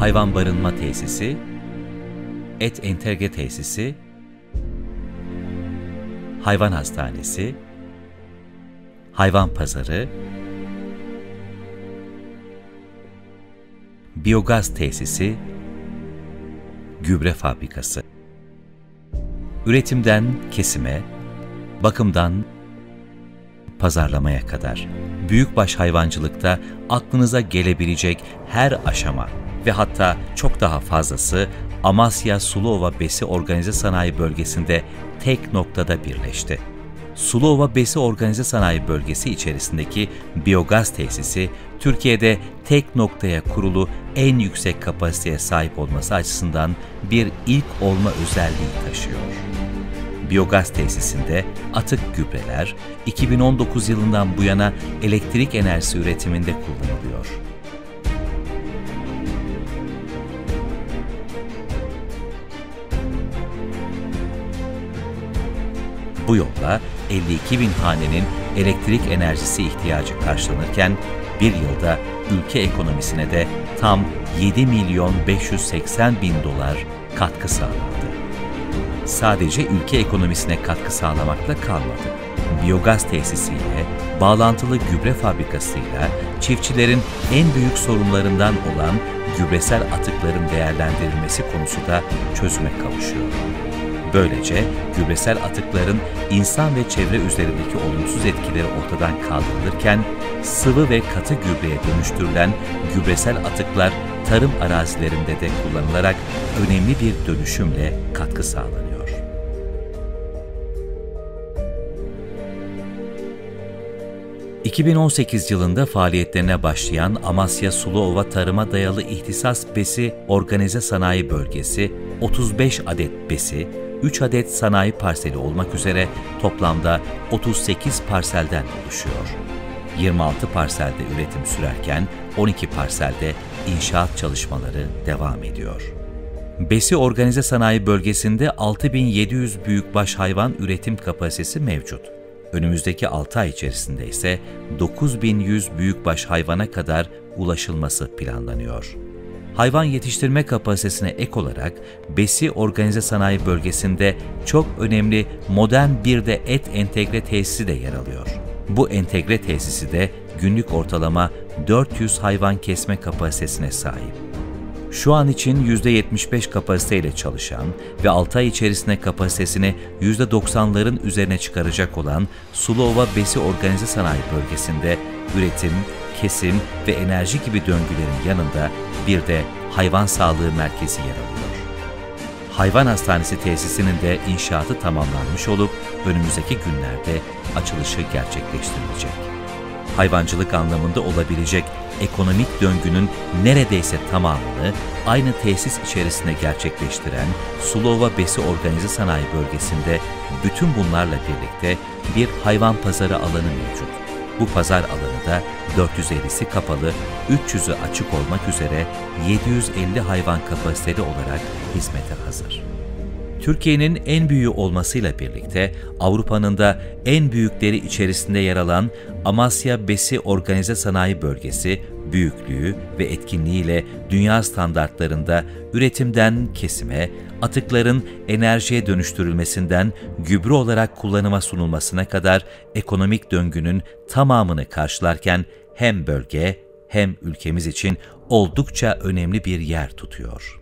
hayvan barınma tesisi, et entegre tesisi, hayvan hastanesi, hayvan pazarı, biyogaz tesisi, gübre fabrikası. Üretimden kesime, bakımdan pazarlamaya kadar büyükbaş hayvancılıkta aklınıza gelebilecek her aşama ve hatta çok daha fazlası Amasya Suluova Besi Organize Sanayi Bölgesi'nde tek noktada birleşti. Suluova Besi Organize Sanayi Bölgesi içerisindeki biyogaz tesisi, Türkiye'de tek noktaya kurulu en yüksek kapasiteye sahip olması açısından bir ilk olma özelliği taşıyor. Biyogaz tesisinde atık gübreler 2019 yılından bu yana elektrik enerjisi üretiminde kullanılıyor. Bu yolla 52 bin hanenin elektrik enerjisi ihtiyacı karşılanırken bir yılda ülke ekonomisine de tam 7 milyon 580 bin dolar katkı sağlandı. Sadece ülke ekonomisine katkı sağlamakla kalmadı. Biyogaz tesisiyle, bağlantılı gübre fabrikasıyla çiftçilerin en büyük sorunlarından olan gübresel atıkların değerlendirilmesi konusu da çözüme kavuşuyor. Böylece gübresel atıkların insan ve çevre üzerindeki olumsuz etkileri ortadan kaldırılırken sıvı ve katı gübreye dönüştürülen gübresel atıklar tarım arazilerinde de kullanılarak önemli bir dönüşümle katkı sağlanıyor. ...2018 yılında faaliyetlerine başlayan Amasya Suluova Tarıma Dayalı İhtisas Besi Organize Sanayi Bölgesi, 35 adet besi, 3 adet sanayi parseli olmak üzere toplamda 38 parselden oluşuyor. 26 parselde üretim sürerken 12 parselde inşaat çalışmaları devam ediyor. Besi Organize Sanayi Bölgesi'nde 6700 büyükbaş hayvan üretim kapasitesi mevcut. Önümüzdeki 6 ay içerisinde ise 9100 büyükbaş hayvana kadar ulaşılması planlanıyor hayvan yetiştirme kapasitesine ek olarak Besi Organize Sanayi Bölgesi'nde çok önemli modern bir de et entegre tesisi de yer alıyor. Bu entegre tesisi de günlük ortalama 400 hayvan kesme kapasitesine sahip. Şu an için %75 kapasiteyle çalışan ve 6 ay içerisinde kapasitesini %90'ların üzerine çıkaracak olan Sulova Besi Organize Sanayi Bölgesi'nde üretim, kesim ve enerji gibi döngülerin yanında bir de hayvan sağlığı merkezi yer alıyor. Hayvan hastanesi tesisinin de inşaatı tamamlanmış olup önümüzdeki günlerde açılışı gerçekleştirilecek. Hayvancılık anlamında olabilecek ekonomik döngünün neredeyse tamamını aynı tesis içerisinde gerçekleştiren Sulova Besi Organize Sanayi Bölgesi'nde bütün bunlarla birlikte bir hayvan pazarı alanı mevcut. Bu pazar alanı da 450'si kapalı, 300'ü açık olmak üzere 750 hayvan kapasiteli olarak hizmete hazır. Türkiye'nin en büyüğü olmasıyla birlikte Avrupa'nın da en büyükleri içerisinde yer alan Amasya Besi Organize Sanayi Bölgesi büyüklüğü ve etkinliğiyle dünya standartlarında üretimden kesime, atıkların enerjiye dönüştürülmesinden gübre olarak kullanıma sunulmasına kadar ekonomik döngünün tamamını karşılarken hem bölge hem ülkemiz için oldukça önemli bir yer tutuyor.